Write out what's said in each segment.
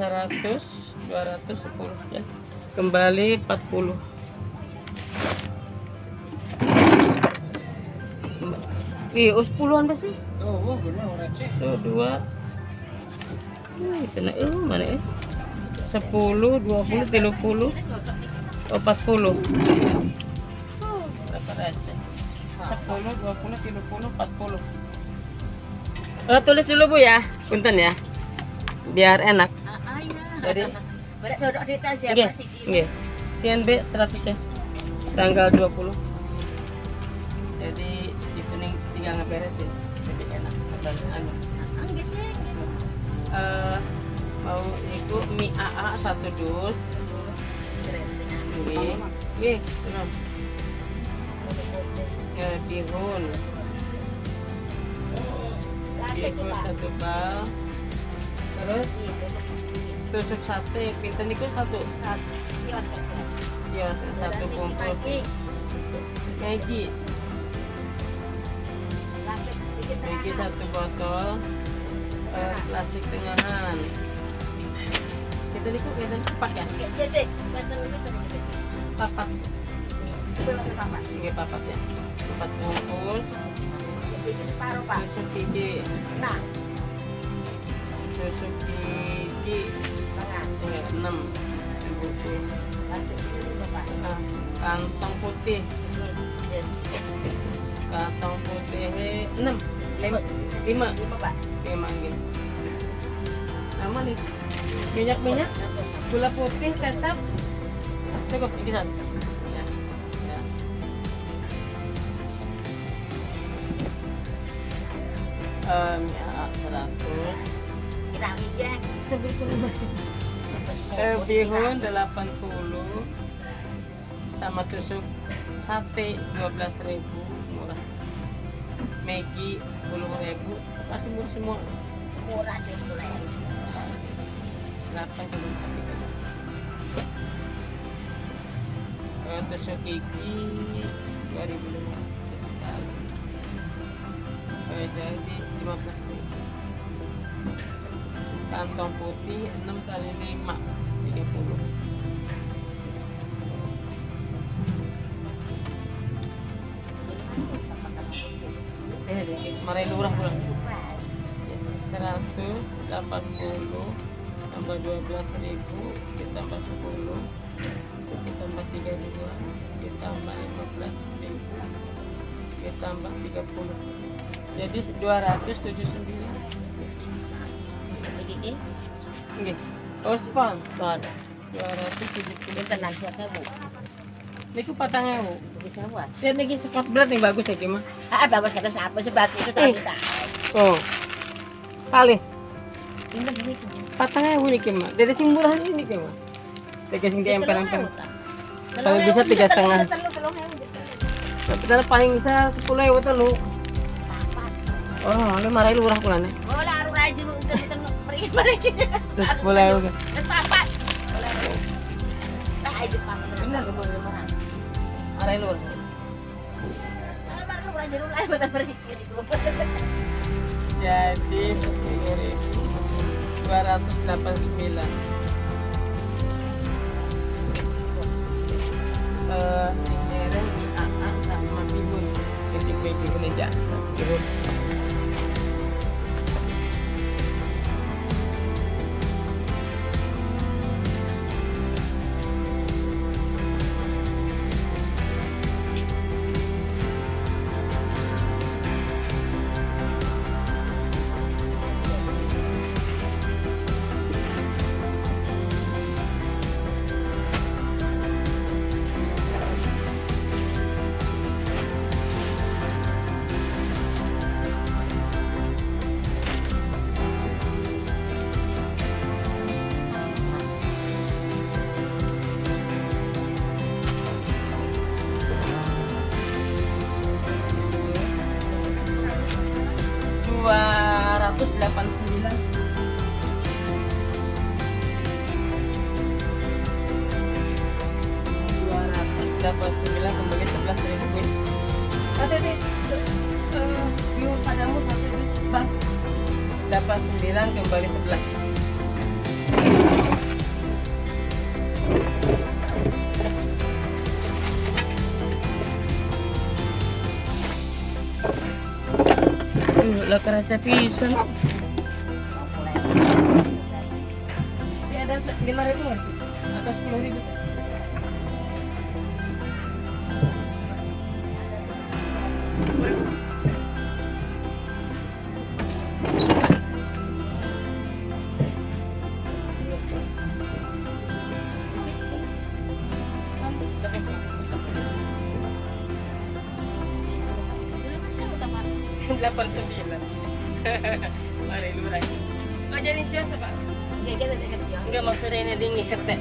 100 210 ya kembali 40 Ih, oh 10-an pasti. Oh, receh. Tuh, dua. Ih, tenang. Eh, mana ya? 10, 20, 30, oh, 40. Oh, berapa receh? 10, 20, 30, 40. Eh, tulis dulu Bu ya. Punten ya. Biar enak. Jadi Berat dodok di aja pasti. nggih. CNB 100 ya. Tanggal 20. Jadi di kuning tinggal ngeberesin. Jadi enak. Dan anu. Nggih sih. Eh, mau itu mie AA satu dus. Nggih. Nggih, tenang. Ya, bihun. Bihun satu bal. Terus tusuk sate, pinten niku satu. Ya, satu bungkus. Maggi, Maggi satu botol. Plastik tengahan. Kita niku kita cepat ya, papat. Ini papat ya. Empat bungkus. Tusuk gigi, tusuk enam. Kantong putih, kantong putih enam, lima, lima, lima gitu. Nih, minyak minyak, gula putih, kecap, cukup ini satu. Ya, ya. Em, ya, seratus. Eh, bihun 80 sama tusuk sate 12.000 murah. Maggi 10.000 kasih murah semua. 8 dulu. Eh, tusuk gigi 2.500 sekali. Eh, jadi 15.000 kantong putih 6 kali 5 30 eh dikit marai lurah pulang 180 tambah 12 ribu ditambah 10 ditambah 32 ditambah 15 ribu ditambah 30 jadi 279 Nggih. Oh, spon. Spon. 270. Niku patang ewu. Lihat niki spot berat nih bagus ya. Ah, bagus kata siapa sih bagus itu Eh. bisa. Oh. Kali Ini gini. patang ewu. Dari sing murah ini. Tiga sing di emper-emper. Kalau bisa tiga setengah. Tapi kalau paling bisa sepuluh ewu telu. Oh, ini marai lurah nih. Oh, lah aru rajin untuk pergi pergi. Terus. Tak aja. Benar boleh mana? Lu mulai. Jadi sepuluh ribu dua ratus delapan sembilan. Eh, sama bihun. Titik bihun aja. Bihun. 189 dapat kembali 11 ribu. Win ada deh view padamu satu bang. Dapat kembali 11 Aduh, lah keraca pisan. Ada 5 ribu nggak? Atau 10 ribu? Delapan sembilan. Mari lurai. Oh jadi siapa pak? Enggak maksudnya ini dingin ketek.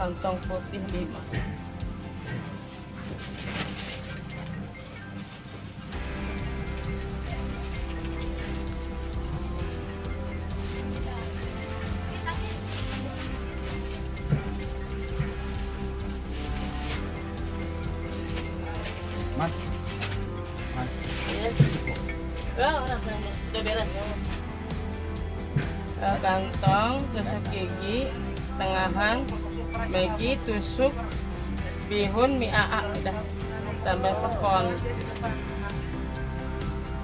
Kantong putih lima. Oh, udah beres. Eh, kantong, tusuk gigi, tengahan, Maggi, tusuk, bihun, mie aa udah tambah sekon.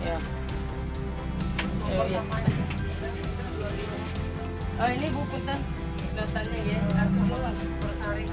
Ya. Yo, ya. Oh ini bu bukutan dosanya ya. Aku mau persaring.